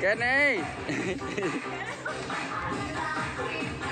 Kết đi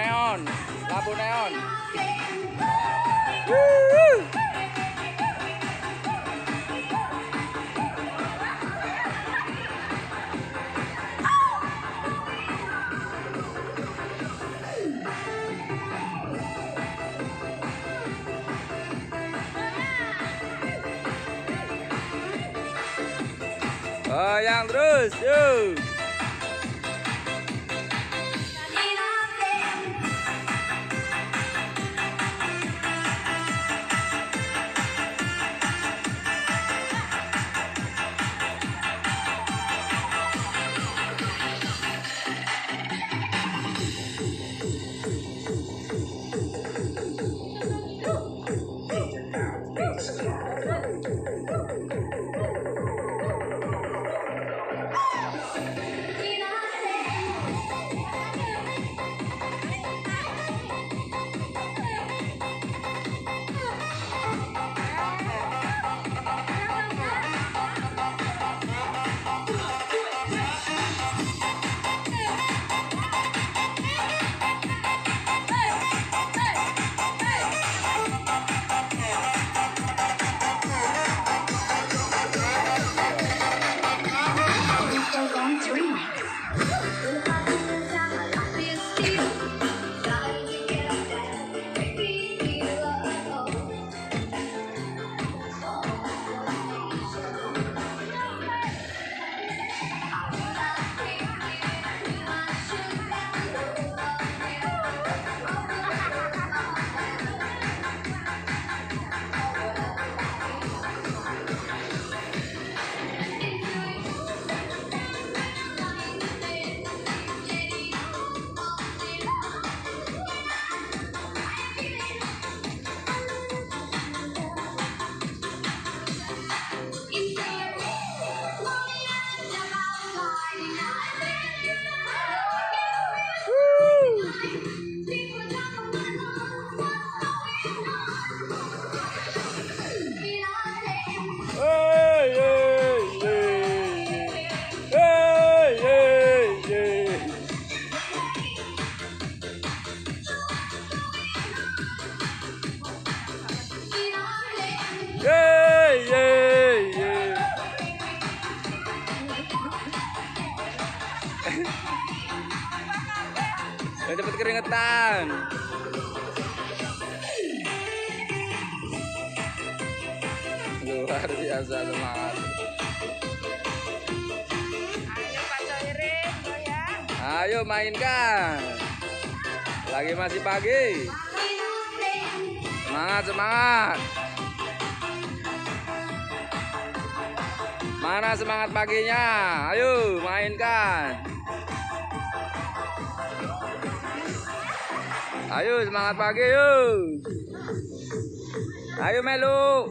neon, lampu neon. Goyang terus, yuk. Keringetan. Luar biasa semangat. Ayo Pak Soirin, goyang. Ayo mainkan. Lagi masih pagi. Semangat, semangat. Mana semangat paginya? Ayo mainkan. Ayo semangat pagi yuk. Ayo Melu.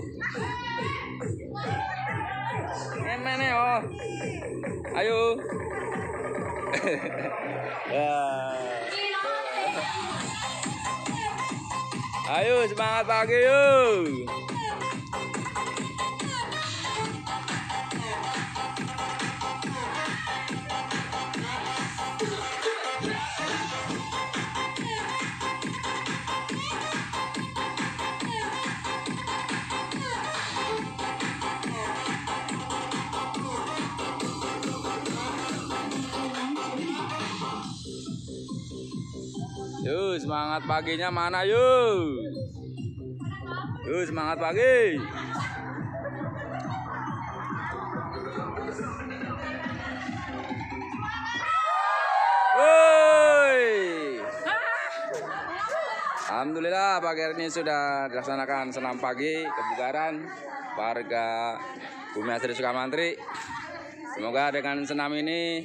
Gimana oh? Ayo. Ya. Ayo semangat pagi yuk. Yuk semangat paginya mana yuk? Yuk semangat pagi. Woi. Alhamdulillah pagi hari ini sudah dilaksanakan senam pagi kebugaran warga Bumi Asri Sukamantri. Semoga dengan senam ini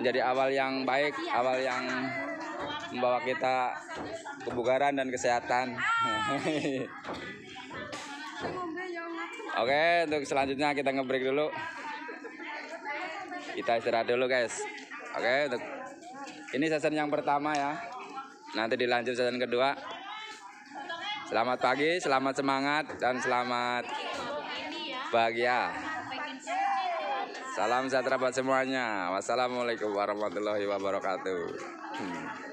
menjadi awal yang baik, awal yang membawa kita kebugaran dan kesehatan. Oke, untuk selanjutnya kita ngebreak dulu. Kita istirahat dulu, guys. Oke, untuk ini season yang pertama ya. Nanti dilanjut season kedua. Selamat pagi, selamat semangat dan selamat bahagia. Salam sejahtera buat semuanya. Wassalamualaikum warahmatullahi wabarakatuh. Hmm.